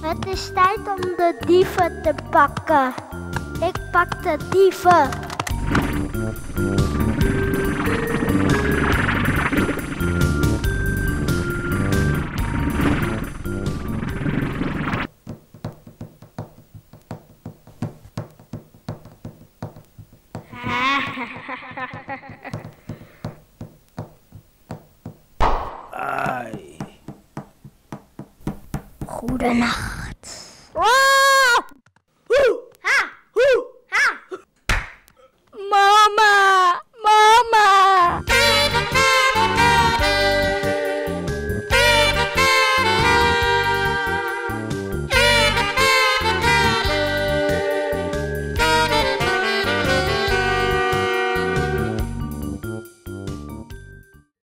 Het is tijd om de dieven te pakken. Ik pak de dieven. Gute Nacht. Ah! Huh! Ha! Huh! Ha! Ma!